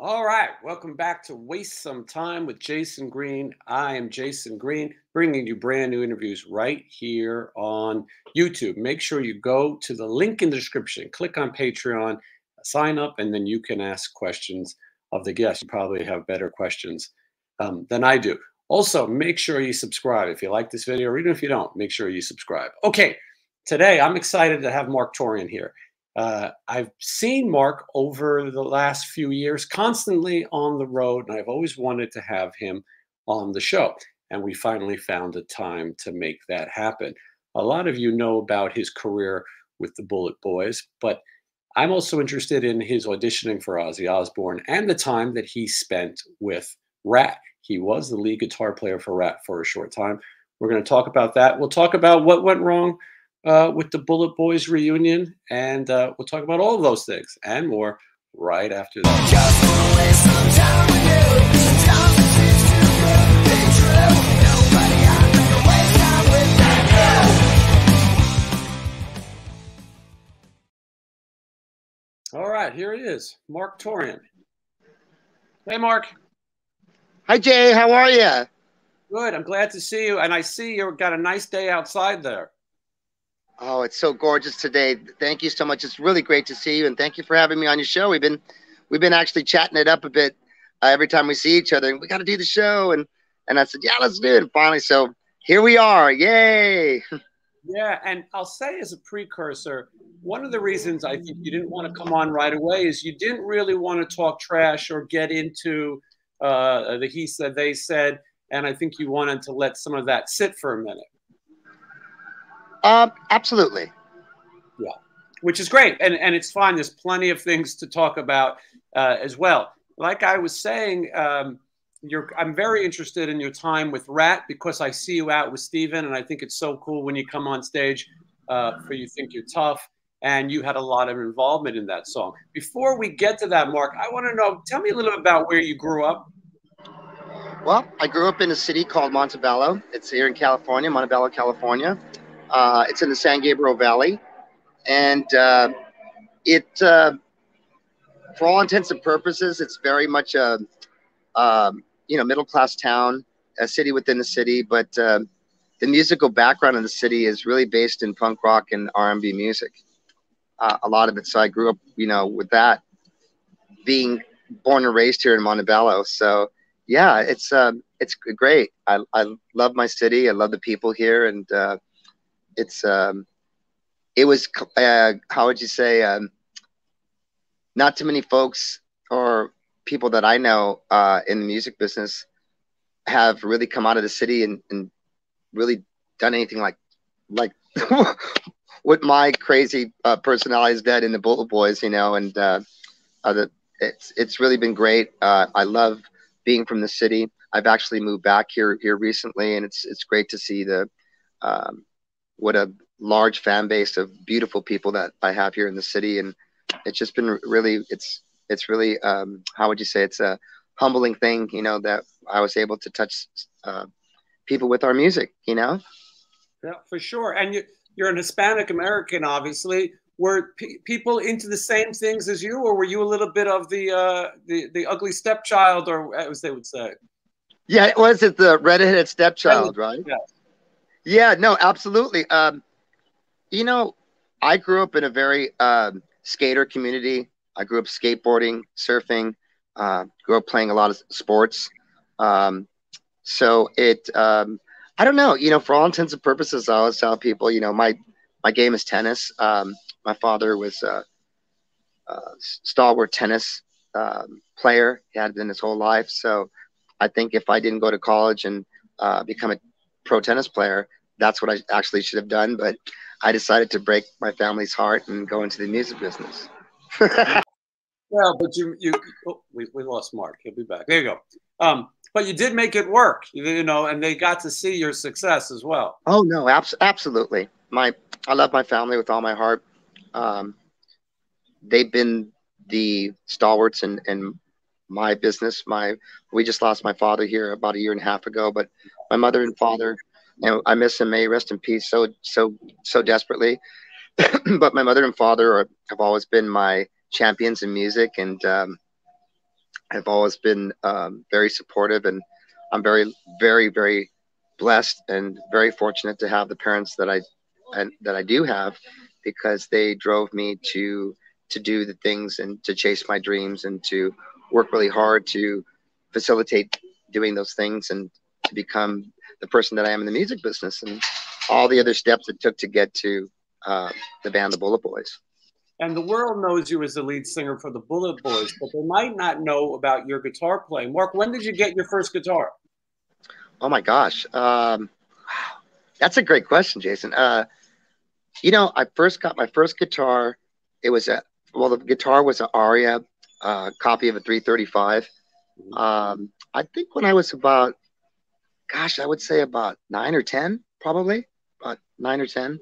All right, welcome back to Waste Some Time with Jason Green. I am Jason Green, bringing you brand new interviews right here on YouTube. Make sure you go to the link in the description, click on Patreon, sign up, and then you can ask questions of the guests. You probably have better questions um, than I do. Also, make sure you subscribe if you like this video, or even if you don't, make sure you subscribe. Okay, today I'm excited to have Marq Torien here. Uh, I've seen Mark over the last few years constantly on the road, and I've always wanted to have him on the show. And we finally found a time to make that happen. A lot of you know about his career with the Bulletboys, but I'm also interested in his auditioning for Ozzy Osbourne and the time that he spent with Ratt. He was the lead guitar player for Ratt for a short time. We're going to talk about that. We'll talk about what went wrong uh, with the Bulletboys reunion, and uh, we'll talk about all of those things and more right after All right, here it is, Marq Torien. Hey, Mark. Hi, Jay. How are you? Good. I'm glad to see you, and I see you've got a nice day outside there. Oh, it's so gorgeous today. Thank you so much. It's really great to see you, and thank you for having me on your show. We've been we've been actually chatting it up a bit uh, every time we see each other. We got to do the show, and and I said, yeah, let's do it. And finally, so here we are. Yay! Yeah, and I'll say as a precursor, one of the reasons I think you didn't want to come on right away is you didn't really want to talk trash or get into uh, the he said they said, and I think you wanted to let some of that sit for a minute. Uh, absolutely. Yeah, which is great, and and it's fine. There's plenty of things to talk about uh, as well. Like I was saying, um, you're, I'm very interested in your time with Ratt because I see you out with Steven, and I think it's so cool when you come on stage uh, for You Think You're Tough, and you had a lot of involvement in that song. Before we get to that, Mark, I want to know, tell me a little bit about where you grew up. Well, I grew up in a city called Montebello. It's here in California, Montebello, California. Uh, it's in the San Gabriel Valley, and uh, it, uh, for all intents and purposes, it's very much a, um, you know, middle class town, a city within the city. But uh, the musical background of the city is really based in punk rock and R and B music. Uh, a lot of it. So I grew up, you know, with that, being born and raised here in Montebello. So yeah, it's um, it's great. I, I love my city. I love the people here, and uh, it's um, it was uh, how would you say um, not too many folks or people that I know uh, in the music business have really come out of the city and, and really done anything like like what my crazy uh, personality is dead in the Bulletboys, you know, and uh, the, it's it's really been great. Uh, I love being from the city. I've actually moved back here here recently, and it's it's great to see the um, what a large fan base of beautiful people that I have here in the city, and it's just been really it's it's really um, how would you say it's a humbling thing, you know, that I was able to touch uh, people with our music, you know. Yeah, for sure. And you, you're an Hispanic American, obviously. Were pe- people into the same things as you, or were you a little bit of the uh, the the ugly stepchild, or as they would say? Yeah, it was it the redheaded stepchild, right? Yeah. Yeah, no, absolutely. Um, you know, I grew up in a very um, skater community. I grew up skateboarding, surfing, uh, grew up playing a lot of sports. Um, so it, um, I don't know, you know, for all intents and purposes, I always tell people, you know, my, my game is tennis. Um, my father was a, a stalwart tennis um, player. He had been his whole life. So I think if I didn't go to college and uh, become a pro tennis player, that's what I actually should have done. But I decided to break my family's heart and go into the music business. well, but you, you, oh, we, we lost Mark. He'll be back. There you go. Um, but you did make it work, you know, and they got to see your success as well. Oh no, abs- absolutely. My, I love my family with all my heart. Um, they've been the stalwarts in, in my business. My, we just lost my father here about a year and a half ago, but my mother and father and I miss him. May rest in peace so so so desperately. but my mother and father are, have always been my champions in music, and um, have always been um, very supportive, and I'm very, very, very blessed and very fortunate to have the parents that I and that I do have because they drove me to to do the things and to chase my dreams and to work really hard to facilitate doing those things and to become the person that I am in the music business and all the other steps it took to get to uh, the band, the Bulletboys. And the world knows you as the lead singer for the Bulletboys, but they might not know about your guitar playing. Mark, when did you get your first guitar? Oh my gosh, um, that's a great question, Jason. Uh, you know, I first got my first guitar. It was a well, the guitar was an Aria uh, copy of a 335. Mm-hmm. Um, I think when I was about, gosh, I would say about nine or ten, probably about nine or ten.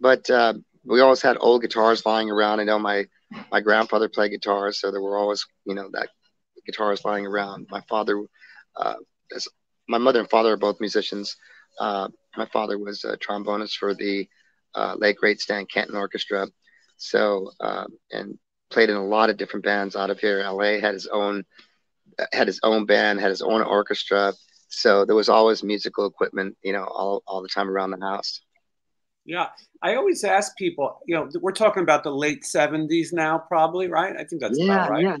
But uh, we always had old guitars lying around. I know my my grandfather played guitar, so there were always you know that guitars lying around. My father, uh, my mother and father are both musicians. Uh, my father was a trombonist for the uh, late great Stan Kenton Orchestra. So um, and played in a lot of different bands out of here. LA had his own had his own band, had his own orchestra. So there was always musical equipment, you know, all, all the time around the house. Yeah. I always ask people, you know, we're talking about the late 70s now, probably, right? I think that's yeah, about right. Yeah.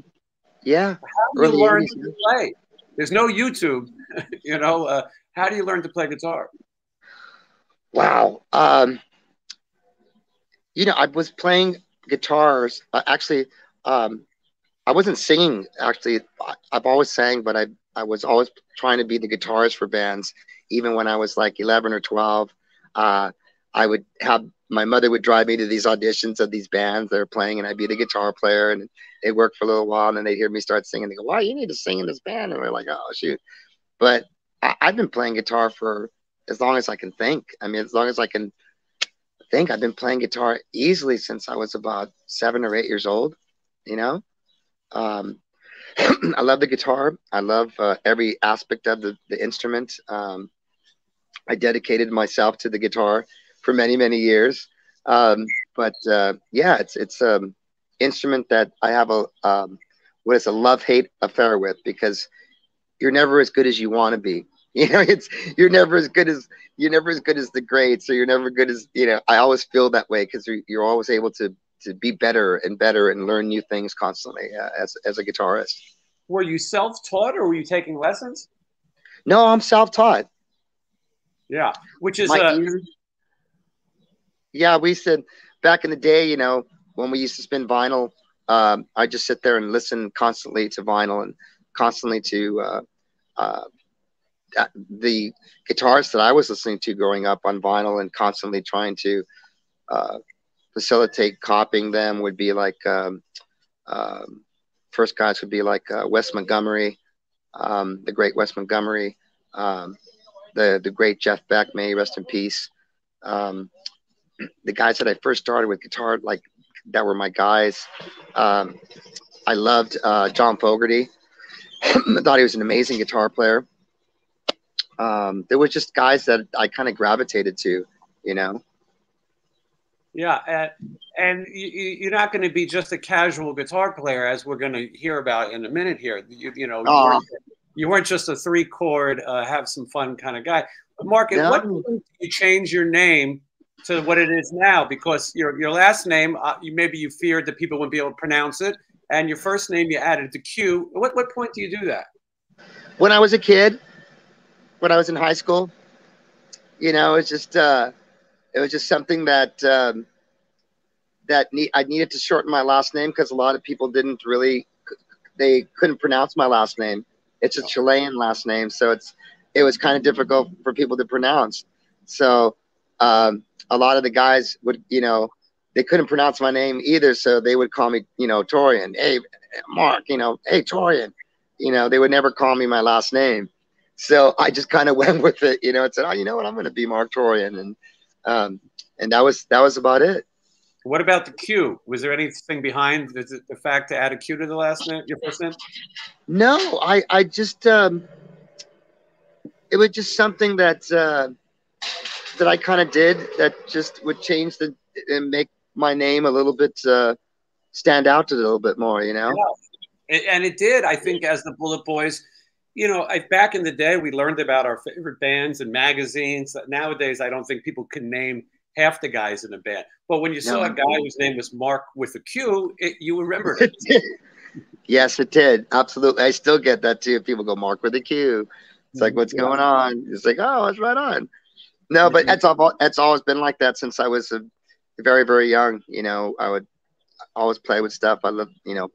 Yeah. How do you learn to play? There's no YouTube, you know. Uh, how do you learn to play guitar? Wow. Um, you know, I was playing guitars. Uh, actually, um, I wasn't singing. Actually, I, have always sang, but I I was always trying to be the guitarist for bands. Even when I was like 11 or 12, uh, I would have my mother would drive me to these auditions of these bands that are playing, and I'd be the guitar player. And they worked for a little while, and then they'd hear me start singing. They go, "Wow, you need to sing in this band." And we're like, "Oh shoot!" But I, I've been playing guitar for as long as I can think. I mean, as long as I can think I've been playing guitar easily since I was about seven or eight years old. You know, um, I love the guitar. I love uh, every aspect of the, the instrument. Um, I dedicated myself to the guitar for many, many years. Um, but uh, yeah, it's it's an um, instrument that I have a um, what is a love hate affair with because you're never as good as you want to be. You know, it's you're never as good as you're never as good as the greats, so you're never good as you know. I always feel that way because you're, you're always able to to be better and better and learn new things constantly uh, as as a guitarist. Were you self-taught or were you taking lessons? No, I'm self-taught. Yeah, which is uh, yeah. We said back in the day, you know, when we used to spin vinyl, um, I just sit there and listen constantly to vinyl and constantly to uh, uh, the guitars that I was listening to growing up on vinyl and constantly trying to uh, facilitate copying them would be like um, um, first guys would be like uh, Wes Montgomery, um, the great Wes Montgomery, um, the the great Jeff Beck, may rest in peace. Um, the guys that I first started with guitar, like that were my guys. Um, I loved uh, John Fogerty. I thought he was an amazing guitar player there were just guys that I kind of gravitated to, you know. Yeah, and, and you, are not going to be just a casual guitar player, as we're going to hear about in a minute here. You, you know, you, weren't, you, weren't, just a three chord, uh, have some fun kind of guy. Mark, at what point did you change your name to what it is now? Because your your last name, uh, you, maybe you feared that people wouldn't be able to pronounce it, and your first name you added the Q. What what point do you do that? When I was a kid, when I was in high school. You know, it's just uh, it was just something that um, that ne- I needed to shorten my last name because a lot of people didn't really they couldn't pronounce my last name. It's a Chilean last name, so it's it was kind of difficult for people to pronounce. So um, a lot of the guys would, you know, they couldn't pronounce my name either, so they would call me, you know, Torien. Hey, Mark, you know, hey Torien. You know, they would never call me my last name so I just kind of went with it, you know, and said, oh, you know what, I'm going to be Marq Torien, and um, and that was that was about it. What about the Q? Was there anything behind the, the fact to add a Q to the last name, your first name? No, I I just um, it was just something that uh, that I kind of did that just would change the and make my name a little bit uh, stand out a little bit more, you know. and it did. I think as the Bulletboys, you know, I, back in the day, we learned about our favorite bands and magazines. Nowadays, I don't think people can name half the guys in a band. But when you saw a guy whose name was Mark with a Q, it, you remember it. yes, it did. Absolutely. I still get that too. People go, Mark with a Q. It's like, mm-hmm. what's going on? It's like, oh, it's right on. No, but mm-hmm. it's all, it's always been like that since I was a, very, very young. You know, I would always play with stuff. I love, you know,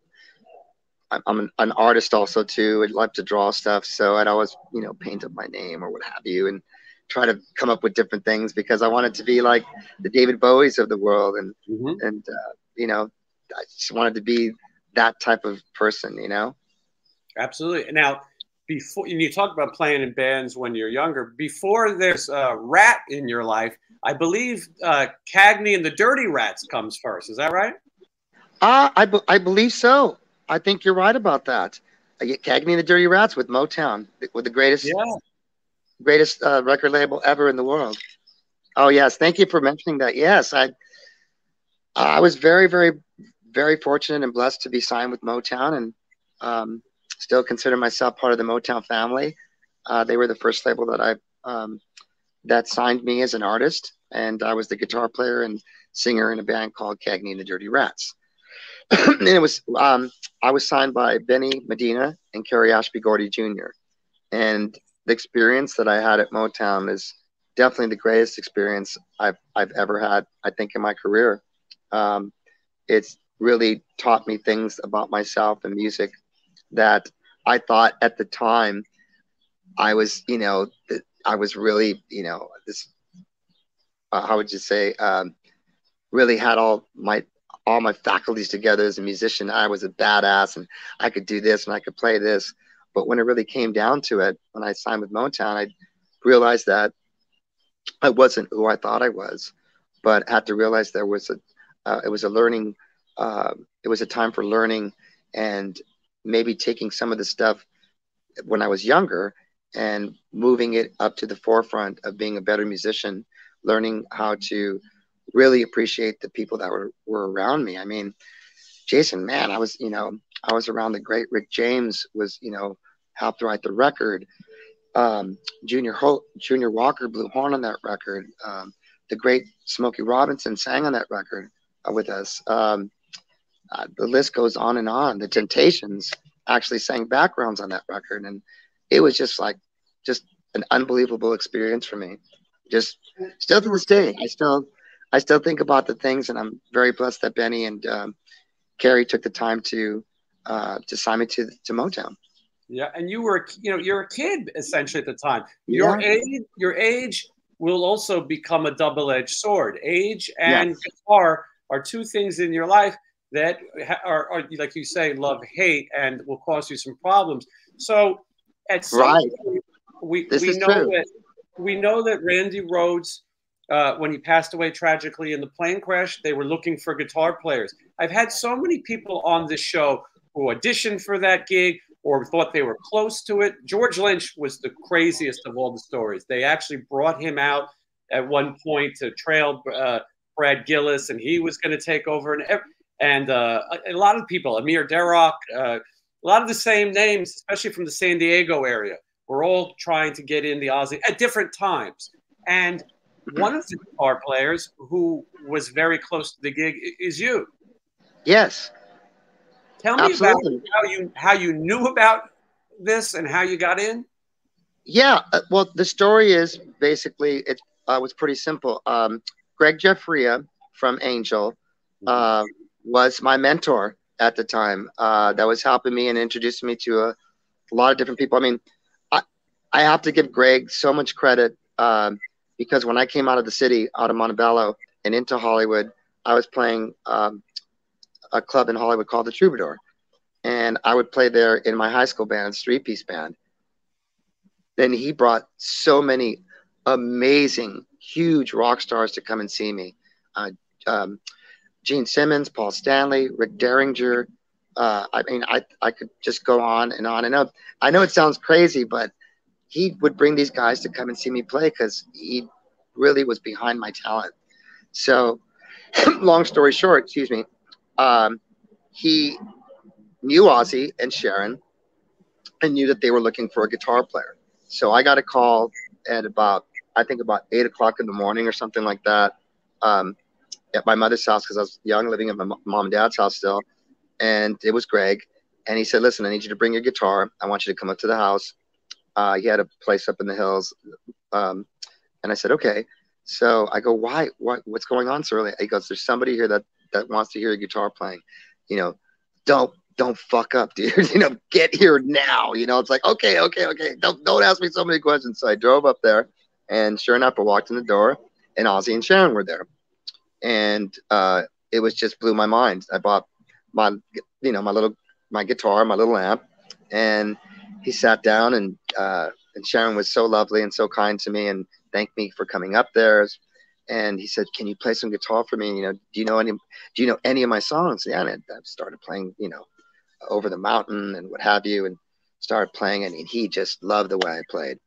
I'm an, an, artist also too. I'd love to draw stuff, so I'd always, you know, paint up my name or what have you, and try to come up with different things because I wanted to be like the David Bowies of the world, and mm-hmm. and uh, you know, I just wanted to be that type of person, you know. Absolutely. Now, before you talk about playing in bands when you're younger, before there's a rat in your life, I believe uh, Cagney and the Dirty Rats comes first. Is that right? Uh, I, be- I believe so. I think you're right about that. I get Cagney and the Dirty Rats with Motown, with the greatest, yeah. greatest uh, record label ever in the world. Oh yes, thank you for mentioning that. Yes, I, I was very, very, very fortunate and blessed to be signed with Motown, and um, still consider myself part of the Motown family. Uh, they were the first label that I um, that signed me as an artist, and I was the guitar player and singer in a band called Cagney and the Dirty Rats. and it was um, I was signed by Benny Medina and Kerry Ashby Gordy Jr. And the experience that I had at Motown is definitely the greatest experience I've I've ever had. I think in my career, um, it's really taught me things about myself and music that I thought at the time I was, you know, I was really, you know, this. Uh, how would you say? Um, really had all my all my faculties together as a musician. I was a badass and I could do this and I could play this. But when it really came down to it, when I signed with Motown, I realized that I wasn't who I thought I was, but had to realize there was a, uh, it was a learning, uh, it was a time for learning and maybe taking some of the stuff when I was younger and moving it up to the forefront of being a better musician, learning how to really appreciate the people that were, were around me. I mean, Jason, man, I was, you know, I was around the great Rick James was, you know, helped write the record. Um, Junior Junior Walker blew horn on that record. Um, the great Smokey Robinson sang on that record uh, with us. Um, uh, the list goes on and on. The Temptations actually sang backgrounds on that record, and it was just like, just an unbelievable experience for me. Just still to this day, I still I still think about the things, and I'm very blessed that Benny and um, Kerry took the time to uh, to sign me to to Motown. Yeah, and you were you know you're a kid essentially at the time. Your yeah. age your age will also become a double edged sword. Age and yes. guitar are two things in your life that are, are, like you say love hate and will cause you some problems. So at some right. point, we this we know true. that we know that Randy Rhoads uh, when he passed away tragically in the plane crash, they were looking for guitar players. I've had so many people on this show who auditioned for that gig or thought they were close to it. George Lynch was the craziest of all the stories. They actually brought him out at one point to trail uh, Brad Gillis, and he was going to take over. And and uh, a, a, lot of people, Amir Derakh, uh, a lot of the same names, especially from the San Diego area, were all trying to get in the Ozzy at different times. And one of the guitar players who was very close to the gig is you. Yes. Tell me Absolutely. about how you how you knew about this and how you got in. Yeah, uh, well, the story is basically it uh, was pretty simple. Um, Greg Giuffria from Angel uh, was my mentor at the time. Uh, that was helping me and introducing me to a, a, lot of different people. I mean, I, I have to give Greg so much credit. Um, because when I came out of the city, out of Montebello, and into Hollywood, I was playing um, a club in Hollywood called the Troubadour, and I would play there in my high school band, three piece band. Then he brought so many amazing, huge rock stars to come and see me. Uh, um, Gene Simmons, Paul Stanley, Rick Derringer. Uh, I mean, I, I could just go on and on and on. I know it sounds crazy, but he would bring these guys to come and see me play because he really was behind my talent. So, long story short, excuse me, um, he knew Ozzy and Sharon and knew that they were looking for a guitar player. So I got a call at about, I think about eight o'clock in the morning or something like that um, at my mother's house because I was young, living at my mom and dad's house still. And it was Greg. And he said, Listen, I need you to bring your guitar. I want you to come up to the house. Uh, he had a place up in the hills. Um, and I said, Okay. So I go, Why? What, what's going on so early? He goes, There's somebody here that, that wants to hear guitar playing. You know, don't don't fuck up, dude. you know, get here now. You know, it's like, okay, okay, okay. Don't don't ask me so many questions. So I drove up there, and sure enough, I walked in the door, and Ozzy and Sharon were there, and uh, it was just blew my mind. I bought my, you know, my little my guitar, my little amp, and he sat down, and uh, and Sharon was so lovely and so kind to me, and thanked me for coming up there. And he said, "Can you play some guitar for me? You know, do you know any? Do you know any of my songs?" Yeah, and I started playing, you know, over the mountain and what have you, and started playing. And he just loved the way I played.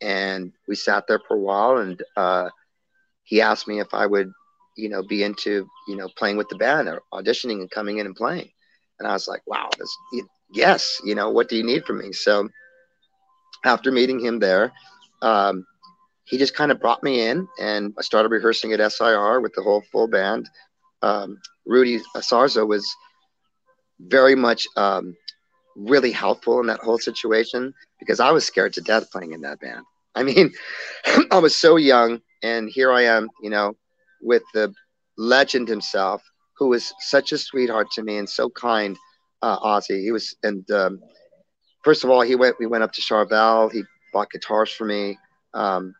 And we sat there for a while, and uh, he asked me if I would, you know, be into, you know, playing with the band or auditioning and coming in and playing. And I was like, wow, this, yes, you know, what do you need from me? So after meeting him there, um, he just kind of brought me in and I started rehearsing at SIR with the whole full band. Um, Rudy Sarzo was very much um, really helpful in that whole situation because I was scared to death playing in that band. I mean, I was so young, and here I am, you know, with the legend himself, who was such a sweetheart to me and so kind, uh, Ozzy. He was, and um, first of all, he went. We went up to Charvel. He bought guitars for me. Um,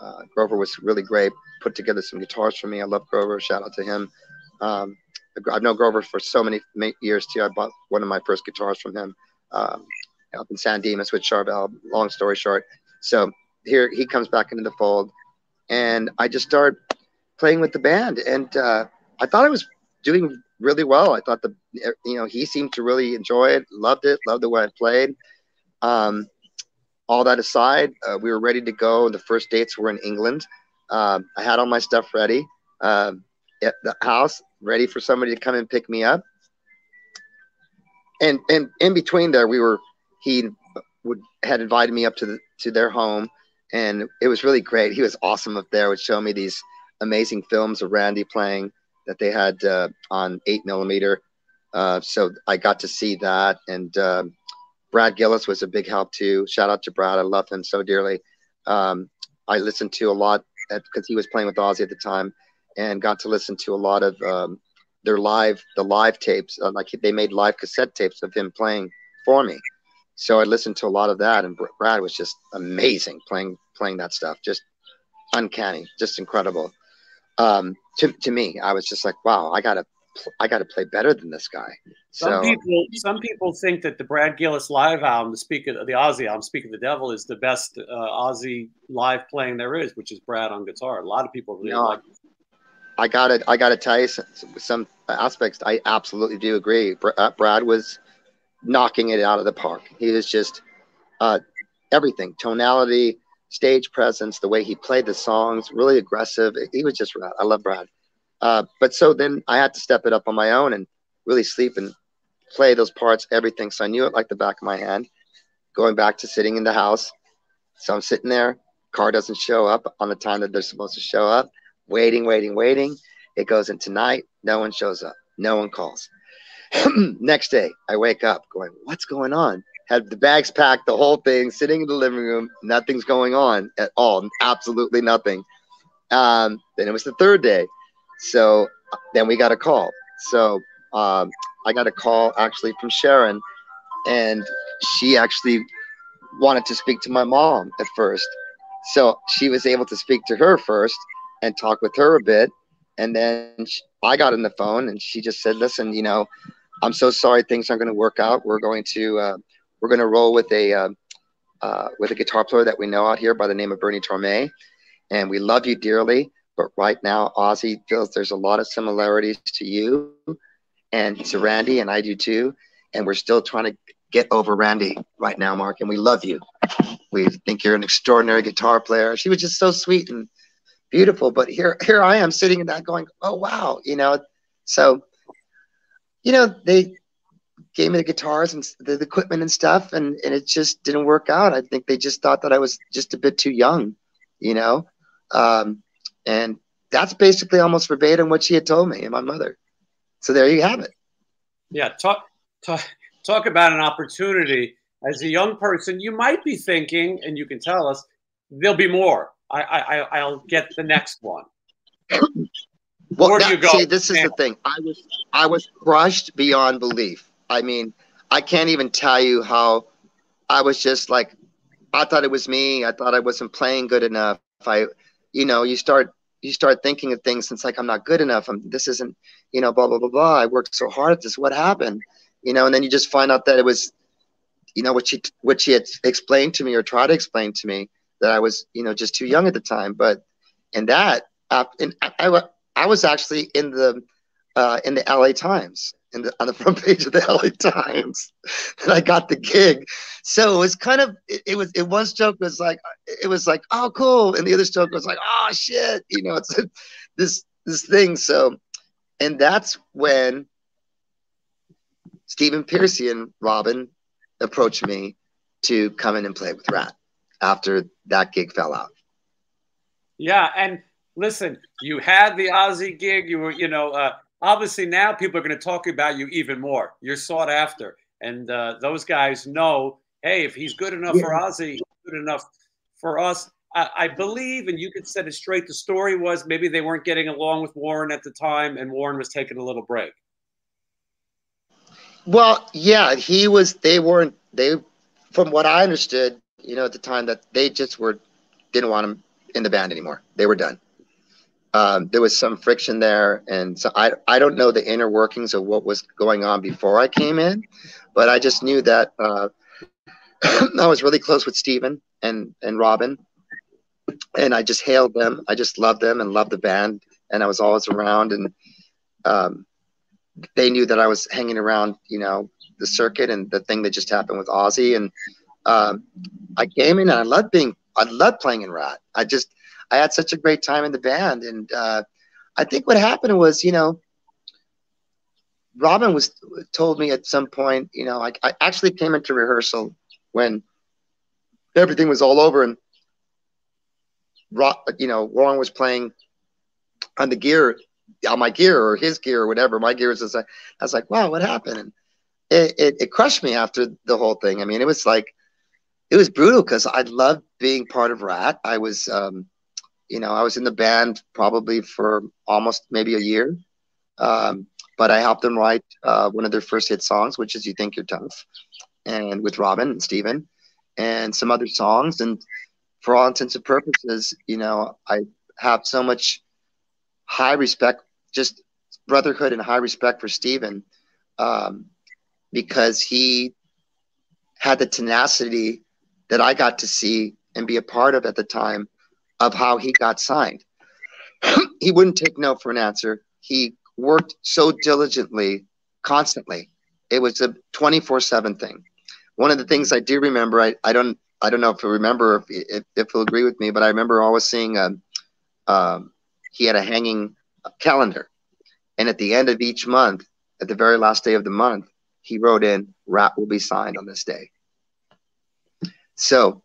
uh, Grover was really great. Put together some guitars for me. I love Grover. Shout out to him. Um, I've known Grover for so many years too. I bought one of my first guitars from him um, up in San Dimas with Charvel. Long story short, so here he comes back into the fold, and I just start playing with the band, and uh, I thought I was doing really well. I thought the you know he seemed to really enjoy it, loved it, loved the way I played. Um, all that aside, uh, we were ready to go. The first dates were in England. Um, I had all my stuff ready uh, at the house ready for somebody to come and pick me up. And and in between there, we were he would had invited me up to the to their home, and it was really great. He was awesome up there. Would show me these amazing films of Randy playing that they had uh, on eight millimeter. Uh, so I got to see that, and uh, Brad Gillis was a big help too. Shout out to Brad. I love him so dearly. Um, I listened to a lot because he was playing with Ozzy at the time and got to listen to a lot of um, their live the live tapes. Uh, like they made live cassette tapes of him playing for me. So I listened to a lot of that, and Brad was just amazing playing playing that stuff, just uncanny, just incredible. Um, to to me, I was just like, wow, I gotta I got to play better than this guy. So, Some people, some people think that the Brad Gillis live album, the Speak of the Ozzy album, Speak of the Devil, is the best uh, Ozzy live playing there is, which is Brad on guitar. A lot of people really no, like. It. I gotta I gotta tell you some, some aspects. I absolutely do agree. Uh, Brad was knocking it out of the park. He was just uh, everything, tonality, stage presence, the way he played the songs, really aggressive. He was just I love Brad. Uh, but so then I had to step it up on my own and really sleep and play those parts, everything. So I knew it like the back of my hand. Going back to sitting in the house, so I'm sitting there. Car doesn't show up on the time that they're supposed to show up waiting, waiting, waiting. It goes into night. No one shows up. No one calls. Next day, I wake up going, What's going on? Had the bags packed, the whole thing, sitting in the living room. Nothing's going on at all. Absolutely nothing. Um, then it was the third day. So then we got a call. So um, I got a call actually from Sharon, and she actually wanted to speak to my mom at first. So she was able to speak to her first and talk with her a bit. And then she, I got on the phone and she just said, listen, you know, I'm so sorry things aren't going to work out. We're going to, uh, we're going to roll with a, uh, uh, with a guitar player that we know out here by the name of Bernie Torme. And we love you dearly. But right now, Ozzy feels there's a lot of similarities to you and to Randy, and I do too. And we're still trying to get over Randy right now, Mark. And we love you. We think you're an extraordinary guitar player. She was just so sweet and beautiful. But here, here I am sitting in that going, oh wow, you know. So, you know, they gave me the guitars and the, the equipment and stuff, and and it just didn't work out. I think they just thought that I was just a bit too young, you know, um, and that's basically almost verbatim what she had told me and my mother. So there you have it. Yeah, talk talk talk about an opportunity. As a young person, you might be thinking, and you can tell us, there'll be more. I, I I'll get the next one. Well, Where do you go? See, this is the thing. I was I was crushed beyond belief. I mean, I can't even tell you how I was just like I thought it was me. I thought I wasn't playing good enough. I you know, you start you start thinking of things and it's like I'm not good enough. I'm this isn't, you know, blah blah blah blah. I worked so hard at this. What happened? You know, and then you just find out that it was you know what she what she had explained to me or tried to explain to me that I was, you know, just too young at the time. But in that, uh, and I, I, I was actually in the uh, in the LA Times, the, on the front page of the LA Times, and I got the gig. So it was kind of it, it was it one joke was like it was like oh cool, and the other joke was like oh shit, you know, it's this this thing. So, and that's when Stephen Pearcy and Robin approached me to come in and play with Ratt after that gig fell out. Yeah, and listen, you had the Ozzy gig. You were, you know, uh, obviously now people are going to talk about you even more. You're sought after, and uh, those guys know, hey, if he's good enough yeah. for Ozzy, good enough for us. I, I believe, and you could set it straight. The story was maybe they weren't getting along with Warren at the time, and Warren was taking a little break. Well, yeah, he was. They weren't. They, from what I understood, you know, at the time that they just were didn't want him in the band anymore. They were done. Um, there was some friction there, and so I I don't know the inner workings of what was going on before I came in, but I just knew that uh, I was really close with Stephen and and Robin, and I just hailed them. I just loved them and loved the band, and I was always around, and um, they knew that I was hanging around, you know, the circuit and the thing that just happened with Ozzy, and um, I came in and I loved being, I loved playing in Ratt. I just, I had such a great time in the band. And uh, I think what happened was, you know, Robin was told me at some point, you know, I, I actually came into rehearsal when everything was all over and, you know, Warren was playing on the gear, on my gear or his gear or whatever. My gear was, just like, I was like, wow, what happened? And it, it, it crushed me after the whole thing. I mean, it was like, it was brutal because I loved being part of Ratt. I was, um, you know, I was in the band probably for almost maybe a year, um, but I helped them write uh, one of their first hit songs, which is "You Think You're Tough," and with Robin and Stephen, and some other songs. And for all intents and purposes, you know, I have so much high respect, just brotherhood and high respect for Stephen, um, because he had the tenacity that I got to see and be a part of at the time of how he got signed. he wouldn't take no for an answer. He worked so diligently, constantly. It was a 24/7 thing. One of the things I do remember, I, I don't I don't know if you remember if, if, if you'll agree with me, but I remember always seeing a, um, um, he had a hanging calendar, and at the end of each month, at the very last day of the month, he wrote in, "Ratt will be signed on this day." So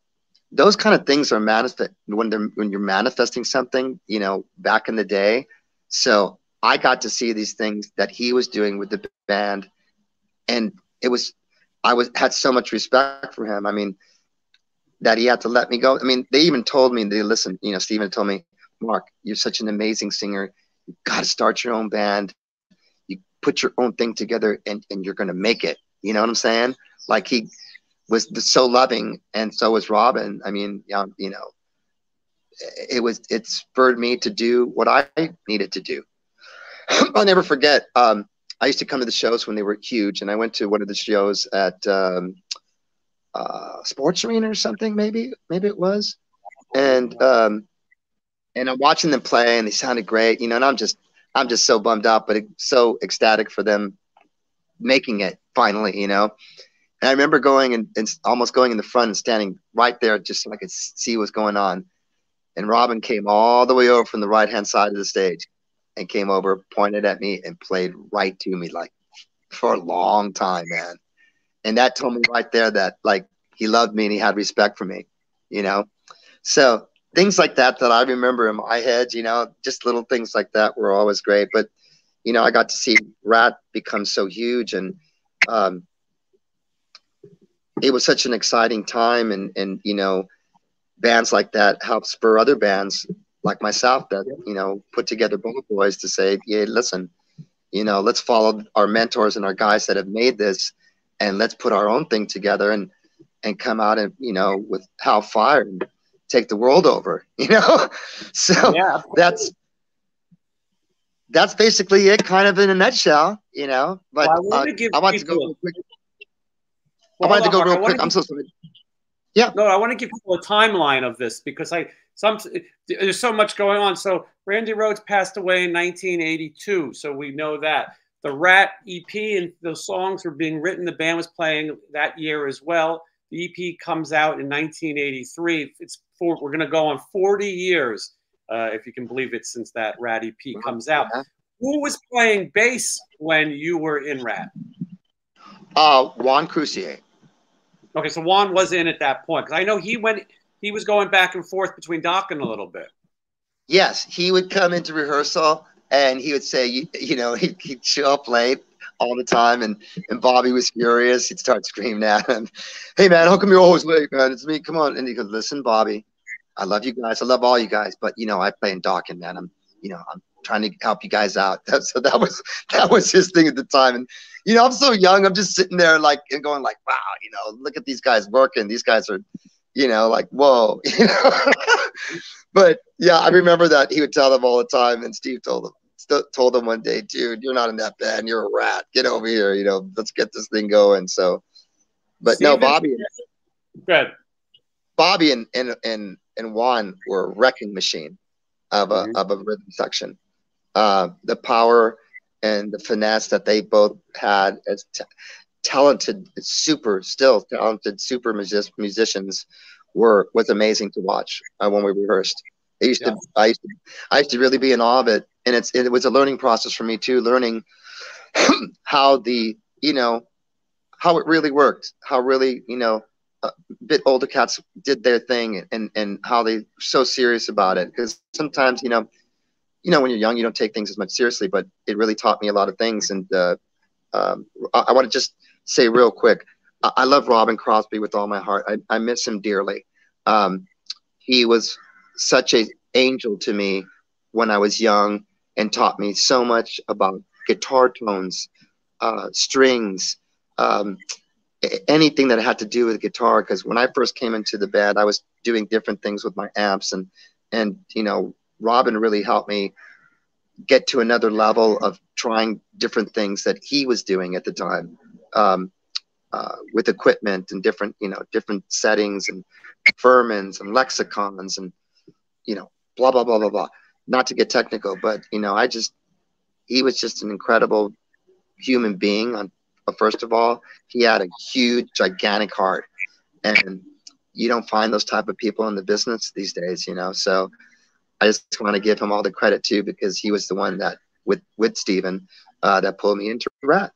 those kind of things are manifest when they're when you're manifesting something, you know, back in the day. So I got to see these things that he was doing with the band, and it was I was had so much respect for him. I mean, that he had to let me go. I mean, they even told me they listened. You know, Stephen told me, Mark, you're such an amazing singer. You got to start your own band. You put your own thing together, and and you're gonna make it. You know what I'm saying? Like he was so loving, and so was Robin. I mean, you know, it was it spurred me to do what I needed to do. I'll never forget. Um, I used to come to the shows when they were huge, and I went to one of the shows at um, uh, Sports Arena or something. Maybe, maybe it was, and um, and I'm watching them play, and they sounded great, you know. And I'm just, I'm just so bummed out, but so ecstatic for them making it finally, you know. And I remember going and, and almost going in the front and standing right there just so I could see what's going on. And Robin came all the way over from the right hand side of the stage and came over, pointed at me, and played right to me like for a long time, man. And that told me right there that like he loved me and he had respect for me, you know. So things like that that I remember in my head, you know, just little things like that were always great. But you know, I got to see Ratt become so huge, and um, it was such an exciting time, and and you know, bands like that help spur other bands like myself that you know put together Bulletboys to say, yeah, listen, you know, let's follow our mentors and our guys that have made this, and let's put our own thing together and and come out and you know with how Fire and take the world over, you know. so yeah. that's that's basically it, kind of in a nutshell, you know. But well, I, uh, I want to go quick. Well, I want to go real quick. I'm so sorry. Yeah. No, I want to give people a timeline of this because I some there's so much going on. So Randy Rhoads passed away in 1982, so we know that the Ratt EP and those songs were being written. The band was playing that year as well. The EP comes out in 1983. It's for we're going to go on 40 years uh, if you can believe it, since that Ratt EP comes out. Who was playing bass when you were in Ratt? Uh, Juan Croucier. Okay, so Juan was in at that point because I know he went. He was going back and forth between Dokken a little bit. Yes, he would come into rehearsal and he would say, you, you know, he'd, he'd show up late all the time, and and Bobby was furious. He'd start screaming at him, "Hey man, how come you're always late, man? It's me. Come on!" And he goes, "Listen, Bobby, I love you guys. I love all you guys, but you know, I play in Dokken, man. I'm, you know, I'm trying to help you guys out. so that was that was his thing at the time. And you know, I'm so young. I'm just sitting there like and going like, wow, you know, look at these guys working. These guys are, you know, like whoa, you know. but yeah, I remember that he would tell them all the time, and Steve told them told them one day, dude, you're not in that band. You're a rat. Get over here. You know, let's get this thing going. So, but Steven, no, Bobby. Good. Bobby and and and and Juan were a wrecking machine of a mm-hmm. of a rhythm section. Uh, the power and the finesse that they both had as t- talented, super still talented, super music- musicians were was amazing to watch uh, when we rehearsed. I used yeah. to I used to I used to really be in awe of it, and it's it was a learning process for me too, learning how the you know how it really worked, how really you know a bit older cats did their thing and and how they so serious about it because sometimes you know you know when you're young you don't take things as much seriously but it really taught me a lot of things. And uh, um, I, I want to just say real quick I, I, love Robin Crosby with all my heart. I, I miss him dearly. Um, he was such an angel to me when I was young and taught me so much about guitar tones uh, strings um, anything that had to do with guitar. Because when I first came into the band, I was doing different things with my amps and and you know Robin really helped me get to another level of trying different things that he was doing at the time um, uh, with equipment and different you know different settings and Furmans and lexicons and you know blah blah blah blah blah. Not to get technical, but you know I just he was just an incredible human being on first of all, he had a huge, gigantic heart, and you don't find those type of people in the business these days, you know. So I just want to give him all the credit too because he was the one that with with Steven uh, that pulled me into Ratt.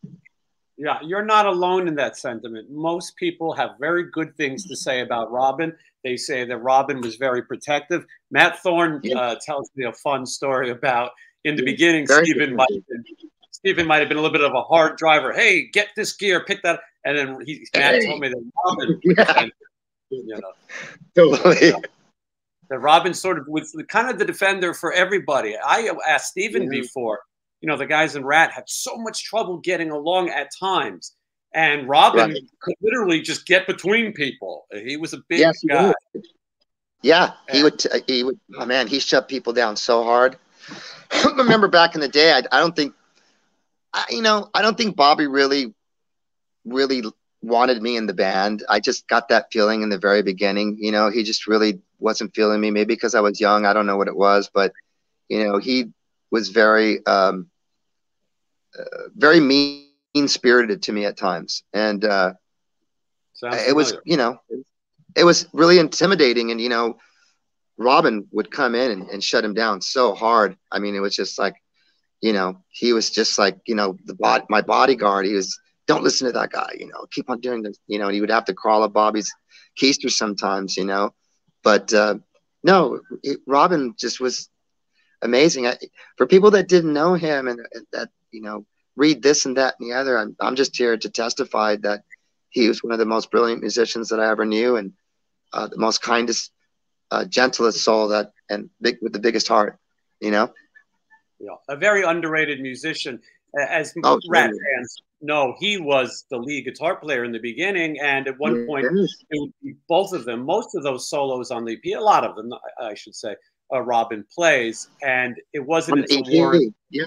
Yeah, you're not alone in that sentiment. Most people have very good things to say about Robin. They say that Robin was very protective. Matt Thorne yeah. uh, tells me a fun story about in the beginning, Stephen might have been Steven might have been a little bit of a hard driver. Hey, get this gear, pick that. And then he Matt hey. told me that Robin, yeah. you know, totally. That Robin sort of was kind of the defender for everybody. I asked Steven yeah. before, you know, the guys in Ratt had so much trouble getting along at times. And Robin right. could literally just get between people. He was a big yes, guy. Would. Yeah, and, he would. He would. Oh man, he shut people down so hard. I remember back in the day. I, I don't think I, you know, I don't think Bobby really, really wanted me in the band. I just got that feeling in the very beginning. You know, he just really wasn't feeling me. Maybe because I was young. I don't know what it was, but you know, he was very, um, uh, very mean spirited to me at times, and uh, it was, you know, it was really intimidating. And you know, Robin would come in and, and shut him down so hard. I mean, it was just like you know, he was just like, you know, the bod- my bodyguard. He was, don't listen to that guy, you know, keep on doing this, you know, and he would have to crawl up Bobby's keister sometimes, you know, but uh, no, it, Robin just was amazing. I, for people that didn't know him and, and that, you know, read this and that and the other, I'm, I'm just here to testify that he was one of the most brilliant musicians that I ever knew and uh, the most kindest, uh, gentlest soul that, and big with the biggest heart, you know? Yeah, a very underrated musician. As oh, Ratt fans know, he was the lead guitar player in the beginning, and at one point, both of them, most of those solos on the EP, a lot of them, I should say, uh, Robin plays, and it wasn't until Warren. Yeah.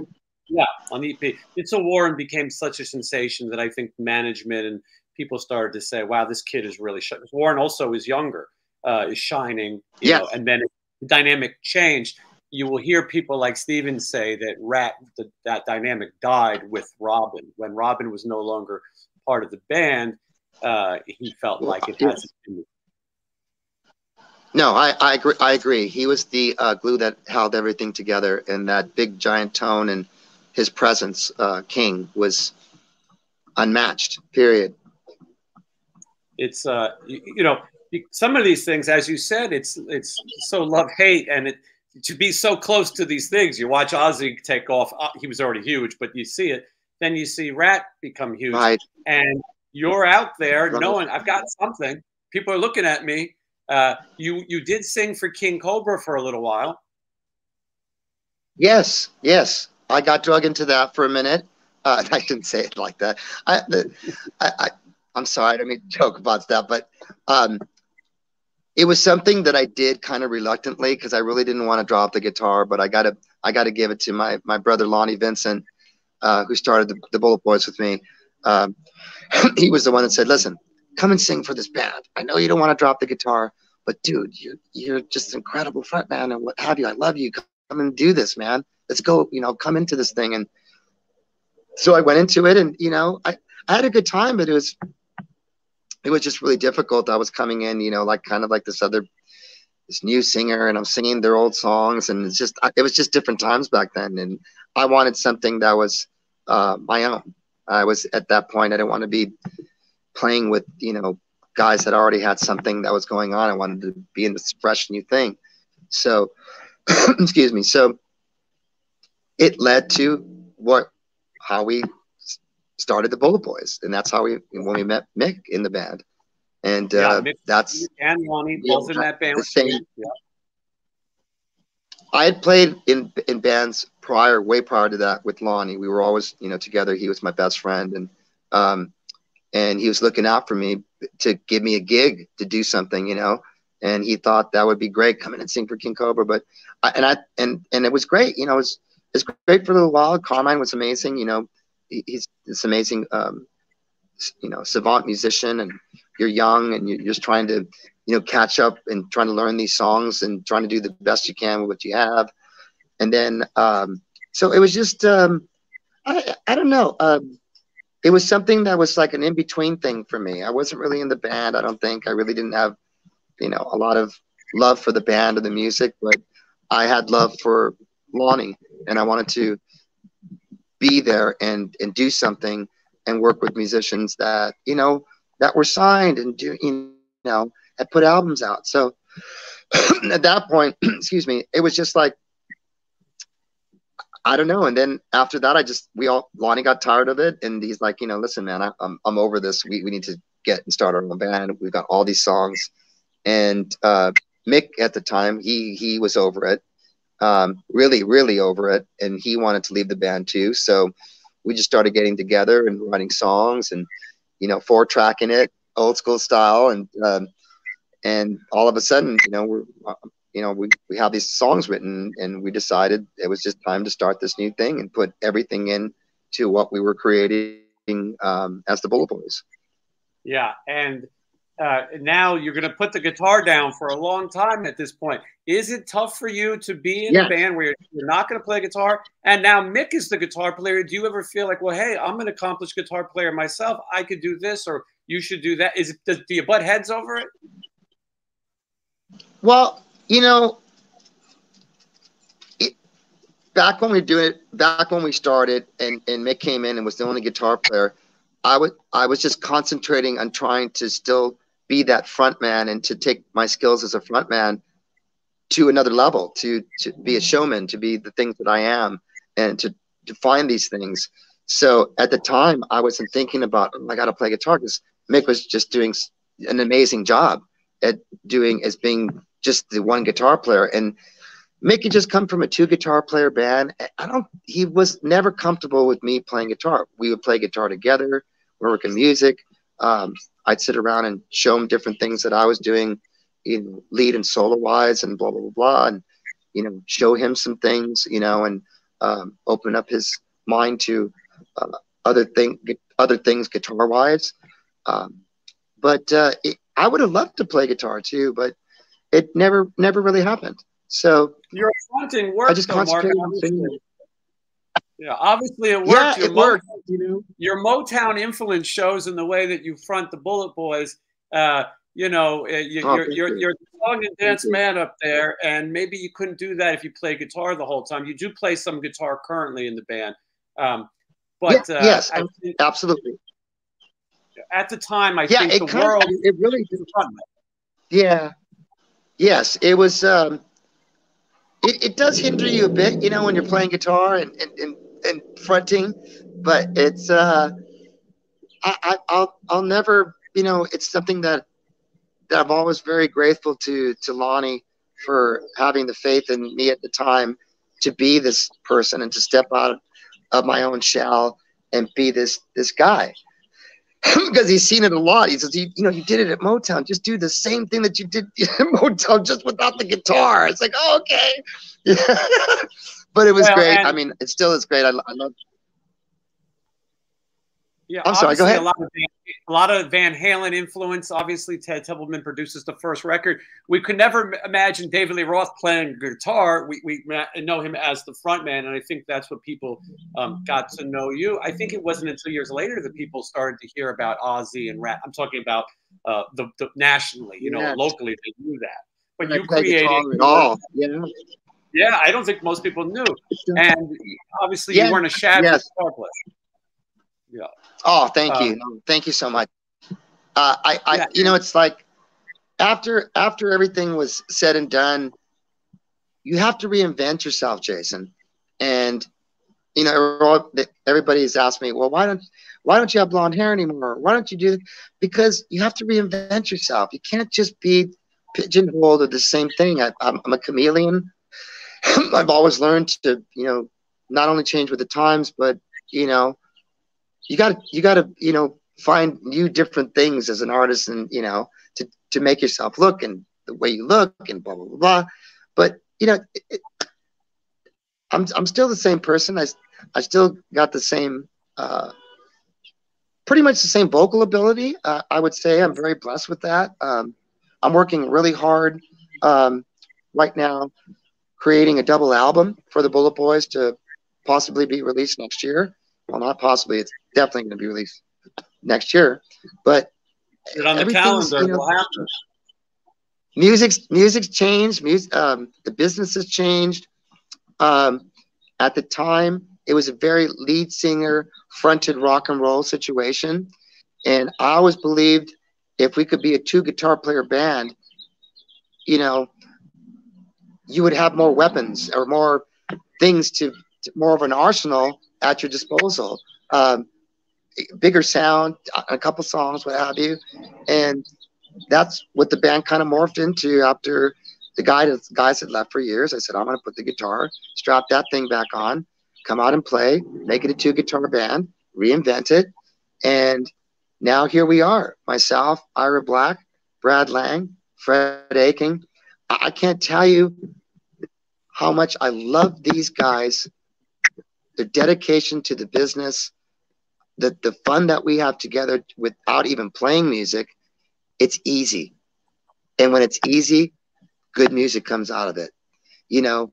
Yeah, on the EP. It's a Warren became such a sensation that I think management and people started to say, "Wow, this kid is really shining." Warren also is younger, uh, is shining, you yes. know, and then the dynamic changed. You will hear people like Stephen say that Ratt, the, that dynamic died with Robin when Robin was no longer part of the band. Uh, he felt like it hasn't been. No, I, I agree. I agree. He was the uh, glue that held everything together, and that big giant tone and his presence, uh, King, was unmatched. Period it's uh you, you, know some of these things as you said it's it's so love hate and it to be so close to these things you watch ozzy take off uh, he was already huge but you see it then you see Ratt become huge. Right. and you're out there knowing i've got something. People are looking at me uh, you you did sing for king cobra for a little while. Yes yes. I got drug into that for a minute. Uh, I didn't say it like that. I, the, I, I'm sorry, I don't mean to joke about that, but um, it was something that I did kind of reluctantly because I really didn't want to drop the guitar, but I gotta I gotta give it to my my brother Lonnie Vincent, uh, who started the, the Bulletboys with me. Um, he was the one that said, "Listen, come and sing for this band. I know you don't want to drop the guitar, but dude, you're you're just incredible frontman and what have you. I love you. Come and do this, man. Let's go. You know, come into this thing." And so I went into it, and you know, I I had a good time, but it was it was just really difficult. I was coming in, you know, like kind of like this other, this new singer, and I'm singing their old songs, and it's just, it was just different times back then, and I wanted something that was uh, my own. I was at that point, I didn't want to be playing with, you know, guys that already had something that was going on. I wanted to be in this fresh new thing. So, excuse me. So, it led to what how we started the Bulletboys, and that's how we when we met Mick in the band, and yeah, uh, Mick, that's and Lonnie both in that band. The same. Yeah. I had played in in bands prior, way prior to that, with Lonnie. We were always, you know, together. He was my best friend, and um, and he was looking out for me to give me a gig to do something, you know. And he thought that would be great, come in and sing for King Cobra. But I, and I and and it was great, you know. It was it was great for a little while. Carmine was amazing, you know he's this amazing, um, you know, savant musician, and you're young and you're just trying to, you know, catch up and trying to learn these songs and trying to do the best you can with what you have. And then, um, so it was just, um, I, I don't know. Um, it was something that was like an in between thing for me. I wasn't really in the band. I don't think I really didn't have, you know, a lot of love for the band or the music, but I had love for Lonnie and I wanted to be there and and do something and work with musicians that you know that were signed and do you know had put albums out. So at that point, excuse me, it was just like I don't know. And then after that, I just we all Lonnie got tired of it, and he's like, you know, listen, man, I, I'm I'm over this. We we need to get and start our own band. We've got all these songs, and uh, Mick at the time he he was over it, um, really, really over it, and he wanted to leave the band too. So we just started getting together and writing songs, and you know, four tracking it, old school style, and um, and all of a sudden, you know, we're you know we we have these songs written, and we decided it was just time to start this new thing and put everything in to what we were creating um, as the Bullet Boys. Yeah, and uh, now you're going to put the guitar down for a long time at this point. Is it tough for you to be in yeah. a band where you're not going to play guitar? And now Mick is the guitar player. Do you ever feel like, well, hey, I'm an accomplished guitar player myself. I could do this, or you should do that? Is it, does, do you butt heads over it? Well, you know, it, back when we doing it, back when we started, and and Mick came in and was the only guitar player. I would I was just concentrating on trying to still be that front man and to take my skills as a front man to another level, to to be a showman, to be the things that I am, and to to find these things. So at the time, I wasn't thinking about oh, I got to play guitar because Mick was just doing an amazing job at doing as being just the one guitar player and Mick had just come from a two guitar player band. I don't. He was never comfortable with me playing guitar. We would play guitar together. We're working music. Um, I'd sit around and show him different things that I was doing, in lead and solo wise, and blah blah blah blah, and you know, show him some things, you know, and um, open up his mind to uh, other thing, other things guitar wise. Um, but uh, it, I would have loved to play guitar too, but it never never really happened. So your fronting worked. I just concentrated on singing. Yeah, obviously it worked. Yeah, your it worked. you know, your Motown influence shows in the way that you front the Bulletboys. Uh, you know, uh, you, oh, you're, you're, you're song and dance man up there, and maybe you couldn't do that if you play guitar the whole time. You do play some guitar currently in the band, um, but yeah, uh, yes, think, absolutely. At the time, I yeah, think the world it really did. Yeah, yes, it was. Um, it, it does hinder you a bit, you know, when you're playing guitar and, and, and, and fronting, but it's, uh, I, I, I'll, I'll never, you know, it's something that, that I'm always very grateful to, to Lonnie for having the faith in me at the time to be this person and to step out of my own shell and be this, this guy. because he's seen it a lot. He says, you, you know, you did it at Motown. Just do the same thing that you did at Motown, just without the guitar. It's like, oh, okay. Yeah. But it was well, great. I mean, it still is great. I, I love yeah, I'm sorry. Go ahead. A lot, of Van, a lot of Van Halen influence. Obviously, Ted Templeman produces the first record. We could never imagine David Lee Roth playing guitar. We, we know him as the frontman, and I think that's what people um, got to know you. I think it wasn't until years later that people started to hear about Ozzy and Ratt. I'm talking about uh, the, the, nationally, you know, yeah. locally they knew that. But you created all, you know. Yeah, I don't think most people knew. And obviously, yeah. you weren't a shabby yes. player. Yeah. Oh, thank you, um, thank you so much. Uh, I, I, yeah. you know, it's like after after everything was said and done, you have to reinvent yourself, Jason. And you know, everybody's asked me, well, why don't why don't you have blonde hair anymore? Why don't you do? Because you have to reinvent yourself. You can't just be pigeonholed to the same thing. I, I'm, I'm a chameleon. I've always learned to, you know, not only change with the times, but you know, you got you got to you know find new different things as an artist and you know to to make yourself look and the way you look and blah blah blah, blah. but you know it, it, i'm i'm still the same person. I i still got the same uh pretty much the same vocal ability. Uh, i would say i'm very blessed with that. Um i'm working really hard um right now creating a double album for the Bulletboys to possibly be released next year well, not possibly. It's definitely going to be released next year. But on the calendar, you know, music's music's changed. Music, um, the business has changed. Um, at the time, it was a very lead singer fronted rock and roll situation, and I always believed if we could be a two guitar player band, you know, you would have more weapons or more things to, to more of an arsenal at your disposal. Um, bigger sound, a couple songs, what have you, and that's what the band kind of morphed into after the guy the guys had left for years. I said, I'm going to put the guitar, strap that thing back on, come out and play, make it a two guitar band, reinvent it, and now here we are. Myself, Ira Black, Brad Lang, Fred Aching. I can't tell you how much I love these guys the dedication to the business, the, the fun that we have together without even playing music, it's easy. And when it's easy, good music comes out of it. You know,